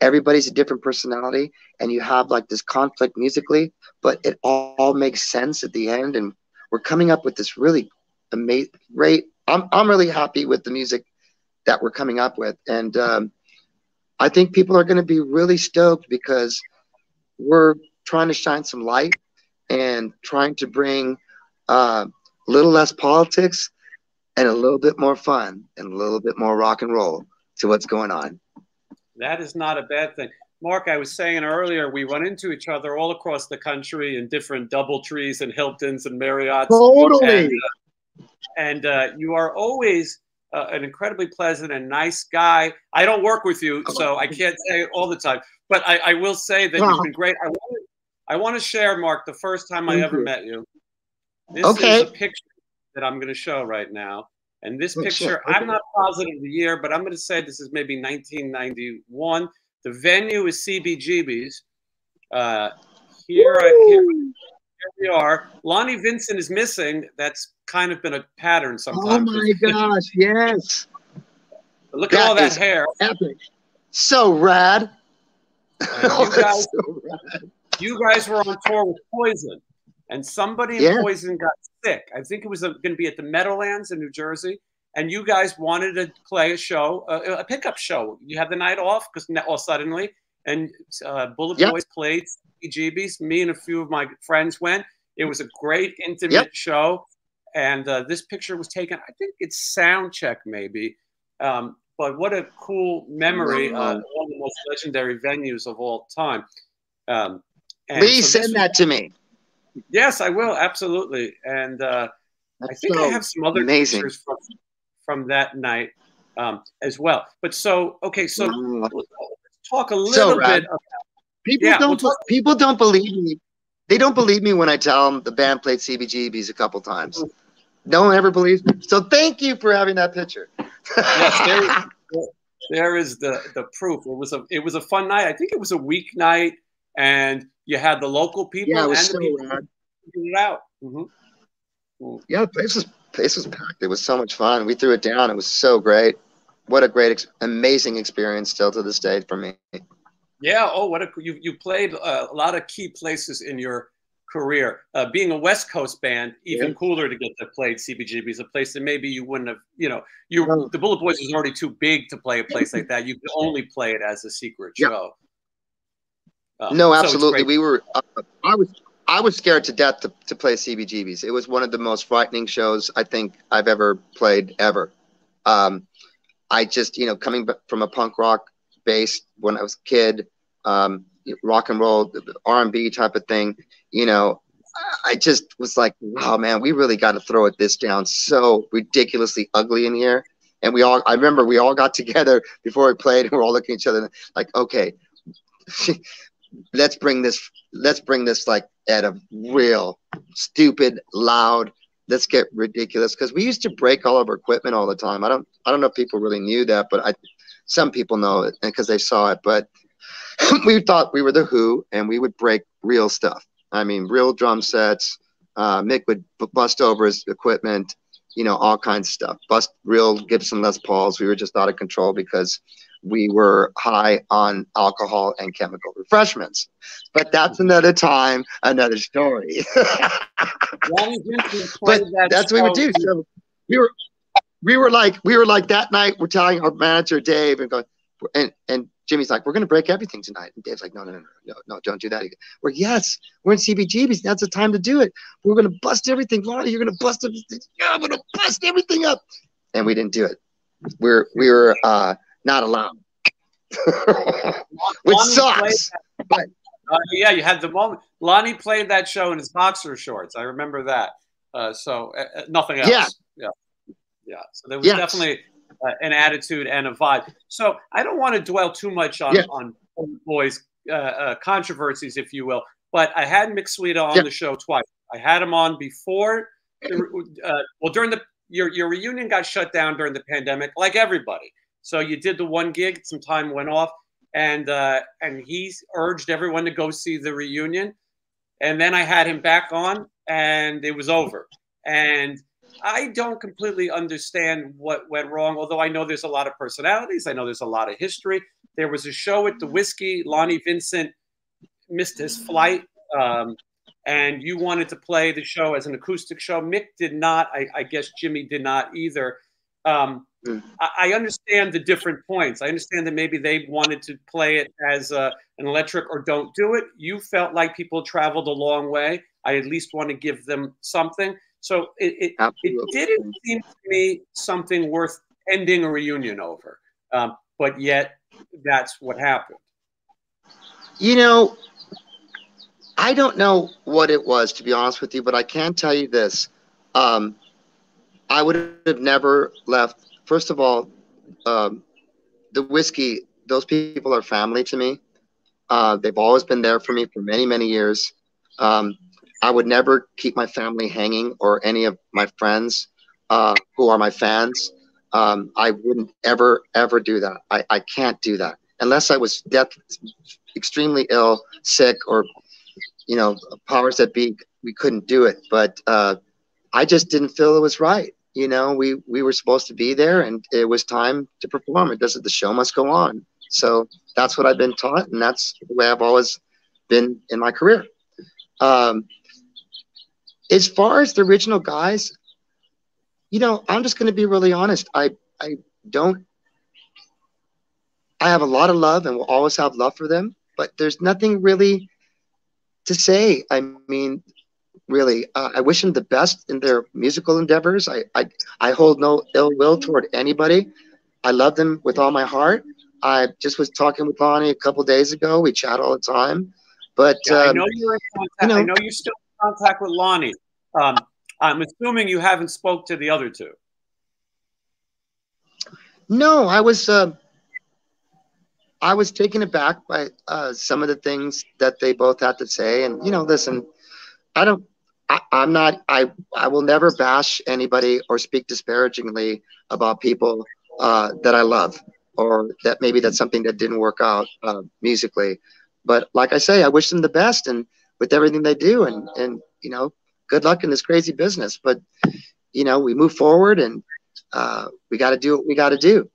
everybody's a different personality and you have like this conflict musically, but it all, all makes sense at the end. And we're coming up with this really amazing, great. I'm, I'm really happy with the music that we're coming up with. And um, I think people are going to be really stoked because we're trying to shine some light and trying to bring uh, a little less politics and a little bit more fun and a little bit more rock and roll to what's going on. That is not a bad thing. Marq, I was saying earlier, we run into each other all across the country in different double trees and Hiltons and Marriotts. Totally. And, uh, and uh, you are always uh, an incredibly pleasant and nice guy. I don't work with you, so I can't say all the time, but I, I will say that you've been great. I want, to, I want to share, Marq, the first time I ever met you. This okay. is a picture that I'm going to show right now. And this oh, picture, okay. I'm not positive the year, but I'm going to say this is maybe 1991. The venue is CBGB's. Uh, here, I, here, we are. Lonnie Vincent is missing. That's kind of been a pattern sometimes. Oh my gosh! Yes. Look that at all that hair. Epic. So rad. you, guys, so rad. you guys were on tour with Poison, and somebody in. Poison got sick. I think it was going to be at the Meadowlands in New Jersey and you guys wanted to play a show, a, a pickup show. You had the night off because all suddenly, and uh, Bullet yep. Boys played GBs. Me and a few of my friends went. It was a great intimate yep. show, and uh, this picture was taken. I think it's sound check maybe, um, but what a cool memory! Uh, one of the most legendary venues of all time. Um, Please so send that to me. Yes, I will absolutely. And uh, I think so I have some other amazing. pictures from from that night um, as well. But so okay, so let's talk a little so, bit about people yeah, don't we'll people don't believe me. They don't believe me when I tell them the band played CBGBs a couple times. No one ever believes me. So thank you for having that picture. yes, there is, there is the the proof. It was a it was a fun night. I think it was a weeknight, and you had the local people yeah, it and so the people rad. it out. Mm-hmm. Yeah, the place was place was packed. It was so much fun. We threw it down. It was so great. What a great, ex- amazing experience still to this day for me. Yeah. Oh, what a you you played a lot of key places in your career. Uh, being a West Coast band, even yeah. cooler to get to play CBGB's, a place that maybe you wouldn't have. You know, you oh. the Bulletboys was already too big to play a place like that. You could only play it as a secret yeah. show. Um, no, absolutely. So we were. Uh, I was I was scared to death to, to play CBGBs. It was one of the most frightening shows I think I've ever played ever. Um, I just, you know, coming from a punk rock base when I was a kid, um, rock and roll, R&B type of thing, you know, I just was like, wow, man, we really got to throw it this down. So ridiculously ugly in here. And we all, I remember we all got together before we played and we're all looking at each other like, okay, let's bring this let's bring this like at a real stupid loud let's get ridiculous because we used to break all of our equipment all the time i don't i don't know if people really knew that but i some people know it because they saw it but we thought we were the who and we would break real stuff i mean real drum sets uh, mick would bust over his equipment you know all kinds of stuff bust real gibson les pauls we were just out of control because we were high on alcohol and chemical refreshments. But that's another time, another story. but that's what we would do. So we were we were like we were like that night we're telling our manager Dave and going and and Jimmy's like, we're gonna break everything tonight. And Dave's like, no, no, no, no, no, no, don't do that. We're yes, we're in CBGB's. That's the time to do it. We're gonna bust everything. Lonnie, you're gonna bust everything. Yeah, I'm gonna bust everything up. And we didn't do it. We're we were uh not allowed. Which sucks. But uh, yeah, you had the moment. Lonnie played that show in his boxer shorts. I remember that. Uh, so uh, uh nothing else. Yeah. Yeah. Yeah. So there was yes. definitely uh, an attitude and a vibe. So I don't want to dwell too much on, yeah. on boys uh, controversies, if you will, but I had Mick on yeah. the show twice. I had him on before, well, during the your, your reunion got shut down during the pandemic, like everybody. So you did the one gig, some time went off, and uh, and he urged everyone to go see the reunion. And then I had him back on, and it was over. And I don't completely understand what went wrong, although I know there's a lot of personalities. I know there's a lot of history. There was a show at the Whisky. Lonnie Vincent missed his flight, um, and you wanted to play the show as an acoustic show. Mick did not. I, I guess Jimmy did not either. Um, mm. I, I, understand the different points. I understand that maybe they wanted to play it as a, an electric or don't do it. You felt like people traveled a long way. I at least want to give them something. So it, it, it didn't seem to me something worth ending a reunion over. Um, but yet, that's what happened. You know, I don't know what it was, to be honest with you, but I can tell you this. Um, I would have never left. First of all, um, the whiskey, those people are family to me. Uh, they've always been there for me for many, many years. Um, I would never keep my family hanging or any of my friends uh, who are my fans. Um, I wouldn't ever, ever do that. I, I can't do that unless I was death, extremely ill, sick, or you know, powers that be. We couldn't do it, but uh, I just didn't feel it was right. You know, we we were supposed to be there, and it was time to perform. It doesn't. The show must go on. So that's what I've been taught, and that's the way I've always been in my career. Um, as far as the original guys, you know, I'm just going to be really honest. I I don't. I have a lot of love and will always have love for them, but there's nothing really to say. I mean, really, uh, I wish them the best in their musical endeavors. I, I I hold no ill will toward anybody. I love them with all my heart. I just was talking with Lonnie a couple days ago. We chat all the time, but yeah, um, I know you're in contact. You know, I know you're still contact with Lonnie. Um, I'm assuming you haven't spoke to the other two. No, I was uh, I was taken aback by uh, some of the things that they both had to say, and you know, listen, I don't. I, I'm not. I I will never bash anybody or speak disparagingly about people uh, that I love, or that maybe that's something that didn't work out uh, musically. But like I say, I wish them the best, and with everything they do, and and you know, good luck in this crazy business. But you know, we move forward, and uh, we got to do what we got to do.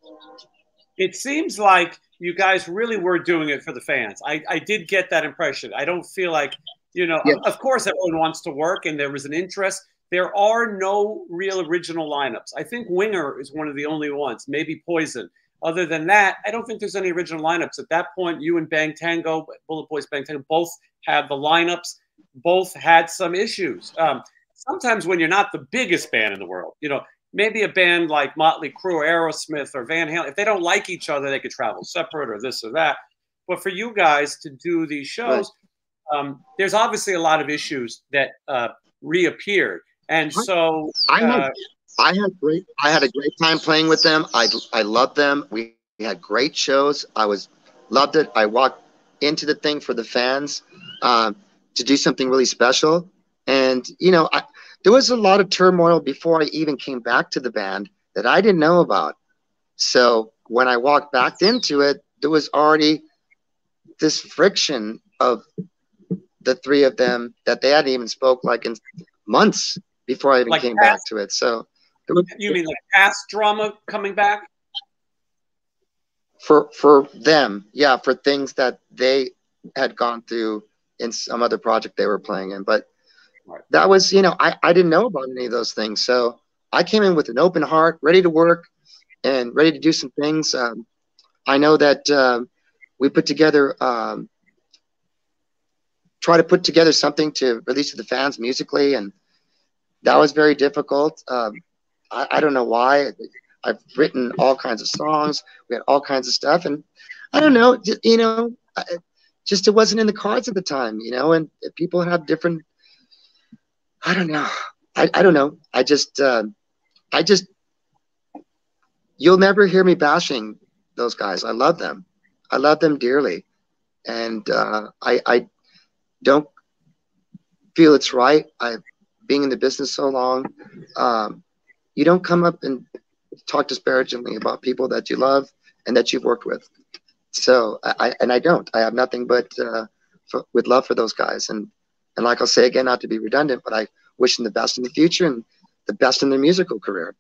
It seems like you guys really were doing it for the fans. I, I did get that impression. I don't feel like, you know, yeah. of course everyone wants to work and there was an interest. There are no real original lineups. I think Winger is one of the only ones, maybe Poison. Other than that, I don't think there's any original lineups. At that point, you and Bang Tango, Bulletboys Bang Tango, both have the lineups both had some issues. Um, sometimes when you're not the biggest band in the world, you know, maybe a band like Motley Crue or Aerosmith or Van Halen, if they don't like each other, they could travel separate or this or that. But for you guys to do these shows, right. um, there's obviously a lot of issues that uh, reappeared, and so I had, uh, I had great, I had a great time playing with them. I I loved them. We had great shows. I was loved it. I walked into the thing for the fans. Um, to do something really special. And, you know, I, there was a lot of turmoil before I even came back to the band that I didn't know about. So when I walked back into it, there was already this friction of the three of them that they hadn't even spoke like in months before I even like came past, back to it. So you mean like past drama coming back? For for them, yeah, for things that they had gone through in some other project they were playing in. But that was, you know, I, I didn't know about any of those things. So I came in with an open heart, ready to work and ready to do some things. Um, I know that uh, we put together, um, try to put together something to release to the fans musically. And that was very difficult. Um, I, I don't know why. I've written all kinds of songs. We had all kinds of stuff. And I don't know, you know, just it wasn't in the cards at the time, you know, and people have different. I don't know. I, I don't know. I just, uh, I just, you'll never hear me bashing those guys. I love them. I love them dearly. And uh, I, I don't feel it's right. I've being in the business so long. Um, you don't come up and talk disparagingly about people that you love and that you've worked with. So I and I don't. I have nothing but uh, for, with love for those guys. And and like I'll say again, not to be redundant, but I wish them the best in the future and the best in their musical career.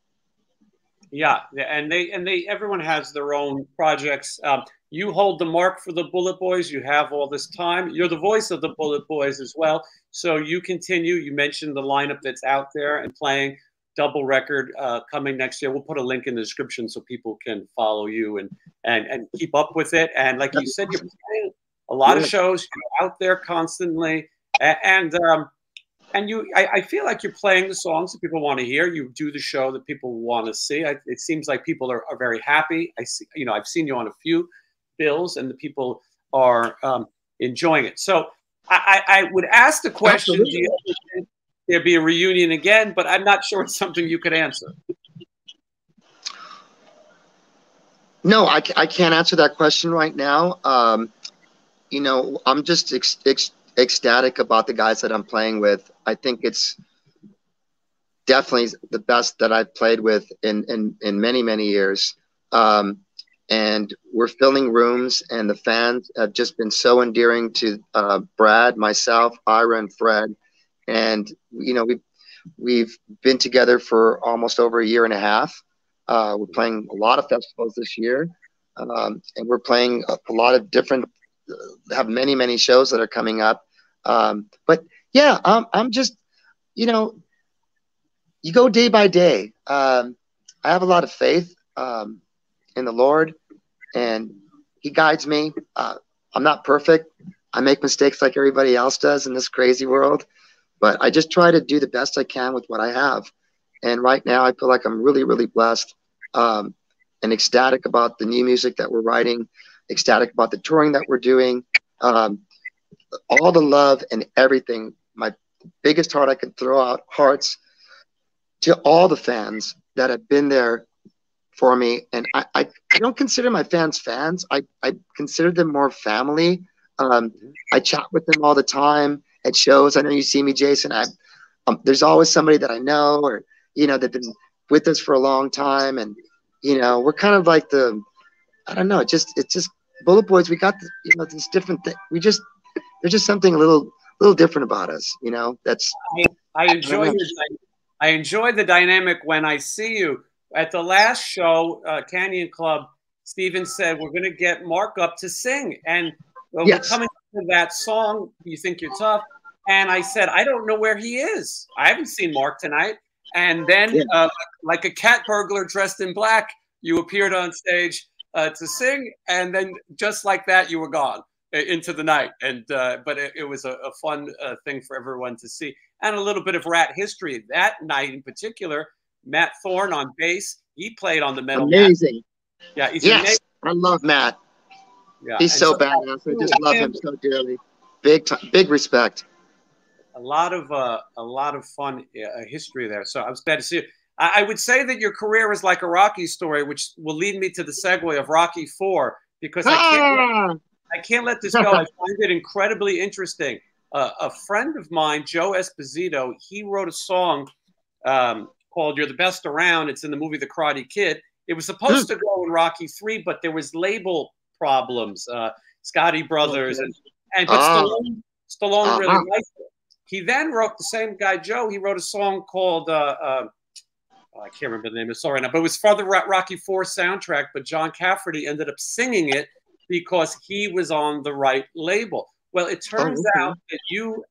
Yeah, and they and they everyone has their own projects. Um, you hold the mark for the Bulletboys. You have all this time. You're the voice of the Bulletboys as well. So you continue. You mentioned the lineup that's out there and playing. Double record uh, coming next year. We'll put a link in the description so people can follow you and and and keep up with it. And like you said, you're playing a lot of shows. You're out there constantly, and um, and you, I, I, feel like you're playing the songs that people want to hear. You do the show that people want to see. I, it seems like people are, are very happy. I see, you know, I've seen you on a few bills, and the people are um, enjoying it. So I, I, would ask the question: Do you there be a reunion again? But I'm not sure it's something you could answer. No, I, I can't answer that question right now. Um, you know, I'm just ex, ex, ecstatic about the guys that I'm playing with. I think it's definitely the best that I've played with in in, in many many years. Um, and we're filling rooms, and the fans have just been so endearing to uh, Brad, myself, Ira, and Fred. And you know, we've we've been together for almost over a year and a half. Uh, we're playing a lot of festivals this year, um, and we're playing a, a lot of different. Uh, have many many shows that are coming up. Um, but yeah, I'm I'm just, you know, you go day by day. Um, I have a lot of faith um, in the Lord, and He guides me. Uh, I'm not perfect. I make mistakes like everybody else does in this crazy world, but I just try to do the best I can with what I have. And right now, I feel like I'm really, really blessed um, and ecstatic about the new music that we're writing, ecstatic about the touring that we're doing. Um, all the love and everything. My biggest heart I can throw out hearts to all the fans that have been there for me. And I, I, I don't consider my fans fans. I, I consider them more family. Um, I chat with them all the time at shows. I know you see me, Jason. I, um, there's always somebody that I know or, you know, they've been with us for a long time. And, you know, we're kind of like the, I don't know, it just, it's just Bulletboys. We got, the, you know, this different thing. We just, there's just something a little little different about us. You know, that's I, I enjoy I, I enjoy the dynamic when I see you at the last show, uh, Canyon Club. Stephen said we're going to get Marq up to sing, and uh, yes. we're coming to that song. You think you're tough, and I said I don't know where he is. I haven't seen Marq tonight. And then, yeah. uh, like a cat burglar dressed in black, you appeared on stage uh, to sing, and then just like that, you were gone into the night. And uh, but it, it, was a, a fun uh, thing for everyone to see, and a little bit of Ratt history that night in particular. Matt Thorne on bass, he played on the metal. Amazing. Mat. Yeah, he's yes, amazing. I love Matt. Yeah, he's so, so badass. I just love him so dearly. Big time, big respect. A lot of uh, a lot of fun uh, history there. So I was glad to see you. I, I would say that your career is like a Rocky story, which will lead me to the segue of Rocky Four because I can't. Ah! I can't let this go. I find it incredibly interesting. Uh, a friend of mine, Joe Esposito, he wrote a song um, called "You're the Best Around." It's in the movie The Karate Kid. It was supposed to go in Rocky Three, but there was label problems. Uh, Scotti Brothers and and but uh, Stallone, Stallone uh-huh. really liked it. He then wrote the same guy, Joe. He wrote a song called. Uh, uh, oh, I can't remember the name. Of Sorry now, but it was for the Rocky Four soundtrack. But John Cafferty ended up singing it because he was on the right label. Well, it oh, turns oh, okay. out that you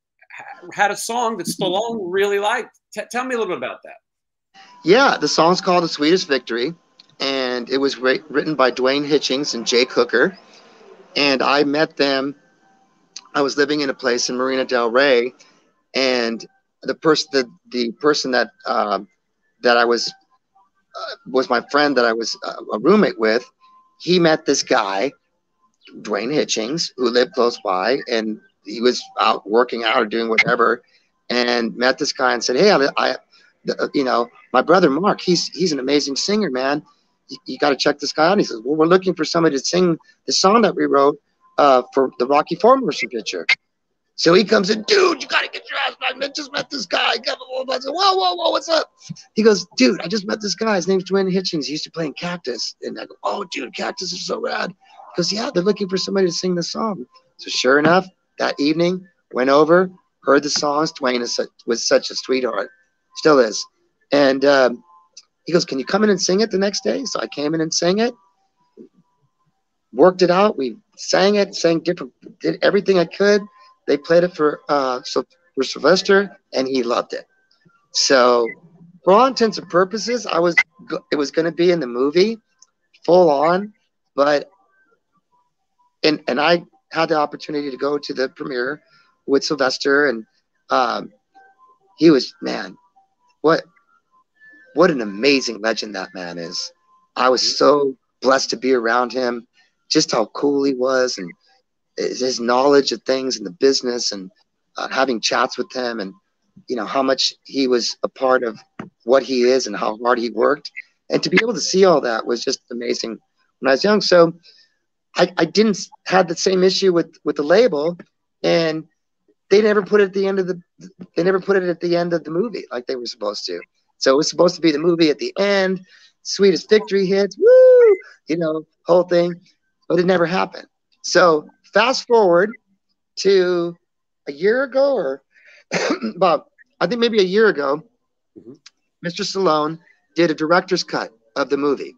had a song that Stallone really liked. T- tell me a little bit about that. Yeah, the song's called "The Sweetest Victory," and it was written by Duane Hitchings and Jake Hooker. And I met them. I was living in a place in Marina Del Rey, and the person, the, the person that uh, that I was uh, was my friend that I was uh, a roommate with. He met this guy Duane Hitchings, who lived close by, and he was out working out or doing whatever, and met this guy and said, "Hey, I, I you know, my brother Marq, he's he's an amazing singer, man. You, got to check this guy out." He says, "Well, we're looking for somebody to sing the song that we wrote uh, for the Rocky Four motion picture." So he comes in, dude, you gotta get your ass back. I just met this guy. I said, whoa, whoa, whoa, what's up? He goes, dude, I just met this guy. His name's Duane Hitchings. He used to play in Cactus. And I go, oh, dude, Cactus is so rad He goes, yeah, they're looking for somebody to sing the song. So sure enough, that evening, went over, heard the songs. Duane is such, was such a sweetheart, still is. And um, he goes, can you come in and sing it the next day? So I came in and sang it, worked it out. We sang it, sang different, did everything I could. They played it for uh, so for Sylvester, and he loved it. So for all intents and purposes, I was it was going to be in the movie, full on, but and and I had the opportunity to go to the premiere with Sylvester, and um, he was man, what what an amazing legend that man is. I was so blessed to be around him, just how cool he was, and his knowledge of things and the business, and uh, having chats with him, and you know how much he was a part of what he is and how hard he worked, and to be able to see all that was just amazing when I was young. So I, I didn't have the same issue with with the label, and they never put it at the end of the they never put it at the end of the movie like they were supposed to. So it was supposed to be the movie at the end, sweetest victory hits, woo, you know, whole thing, but it never happened. So fast forward to a year ago, or about I think maybe a year ago, mm-hmm. Mr. Stallone did a director's cut of the movie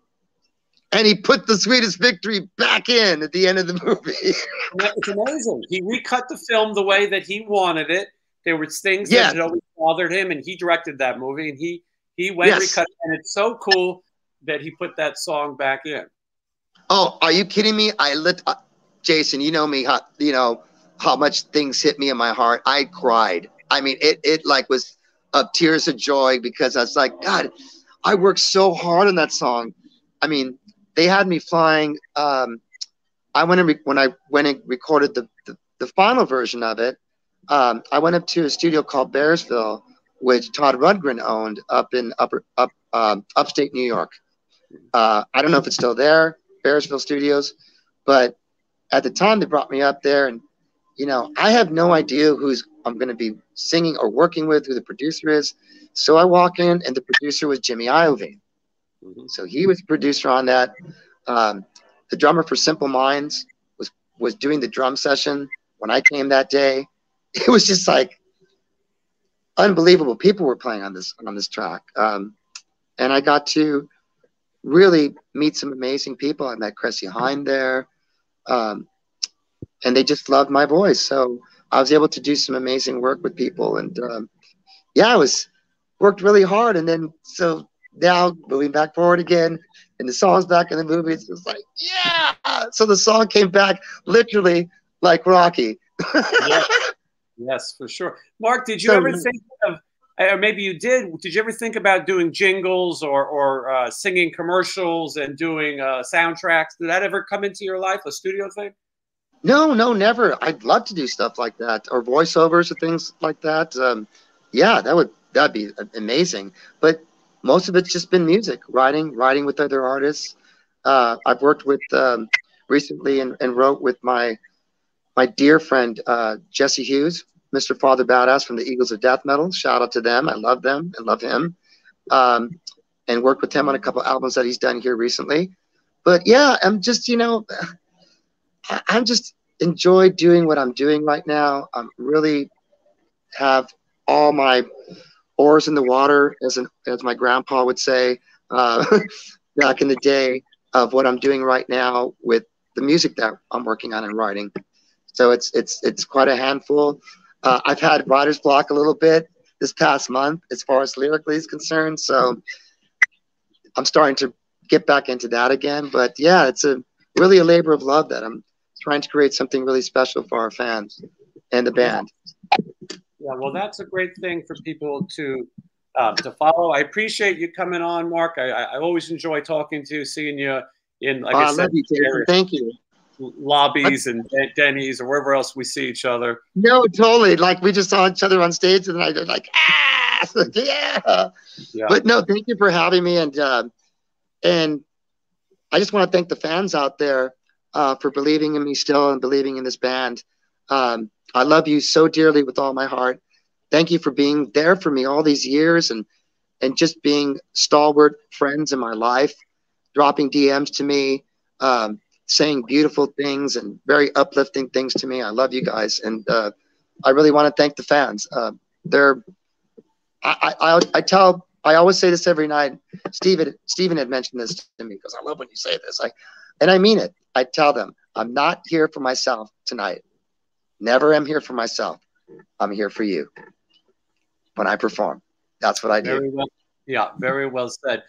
and he put the sweetest victory back in at the end of the movie. it's amazing. He recut the film the way that he wanted it. There were things yes. that had always bothered him, and he directed that movie, and he he went yes. recut, and it's so cool that he put that song back in. Oh, are you kidding me? I lit, uh, Jason. You know me. How, you know how much things hit me in my heart. I cried. I mean, it it like was of tears of joy because I was like, God, I worked so hard on that song. I mean, they had me flying. Um, I went and re- when I went and recorded the, the, the final version of it. Um, I went up to a studio called Bearsville, which Todd Rundgren owned up in upper up um, upstate New York. Uh, I don't know if it's still there, Bearsville Studios, but at the time they brought me up there, and you know I have no idea who's I'm going to be singing or working with, who the producer is. So I walk in, and the producer was Jimmy Iovine. Mm-hmm. So he was the producer on that. Um, the drummer for Simple Minds was was doing the drum session when I came that day. It was just like unbelievable. People were playing on this on this track, um, and I got to really meet some amazing people. I met Chrissie Hynde there, um, and they just loved my voice. So I was able to do some amazing work with people, and um, yeah, I was worked really hard. And then so now moving back forward again, and the song's back in the movie. It's just like, yeah. So the song came back literally like Rocky. yes. yes, for sure. Marq, did you so, ever think of, or maybe you did, did you ever think about doing jingles or, or uh, singing commercials and doing uh, soundtracks? Did that ever come into your life, a studio thing? No, no, never. I'd love to do stuff like that or voiceovers or things like that. Um, yeah, that would that'd be amazing. But most of it's just been music, writing, writing with other artists. Uh, I've worked with um, recently and, and, wrote with my my dear friend uh, Jesse Hughes, Mr. Father Badass from the Eagles of Death Metal. Shout out to them. I love them and love him. Um, and worked with him on a couple albums that he's done here recently. But yeah, I'm just you know, I'm just enjoy doing what I'm doing right now. I'm really have all my oars in the water, as an, as my grandpa would say uh, back in the day, of what I'm doing right now with the music that I'm working on and writing. So it's it's it's quite a handful. Uh, I've had writer's block a little bit this past month as far as lyrically is concerned. So I'm starting to get back into that again. But yeah, it's a really a labor of love that I'm trying to create something really special for our fans and the band. Yeah, well, that's a great thing for people to uh, to follow. I appreciate you coming on, Marq. I, I always enjoy talking to you, seeing you in like I said, you, Thank you. Lobbies and Denny's or wherever else we see each other. No, totally. Like we just saw each other on stage, and I was like, ah, yeah. yeah. But no, thank you for having me, and uh, and I just want to thank the fans out there uh, for believing in me still and believing in this band. Um, I love you so dearly with all my heart. Thank you for being there for me all these years and and just being stalwart friends in my life, dropping DMs to me, um, saying beautiful things and very uplifting things to me. I love you guys, and uh, I really want to thank the fans. Uh, they're I, I, I tell I always say this every night. Steven Steven had mentioned this to me because I love when you say this. I and I mean it. I tell them I'm not here for myself tonight. Never am here for myself. I'm here for you when I perform. That's what I do. Very well, Yeah, very well said.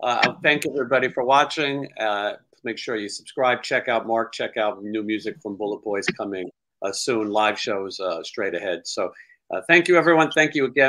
Uh, thank you everybody for watching. Uh, make sure you subscribe, check out Marq, check out new music from Bulletboys coming uh, soon, live shows uh, straight ahead. So uh, thank you, everyone. Thank you again.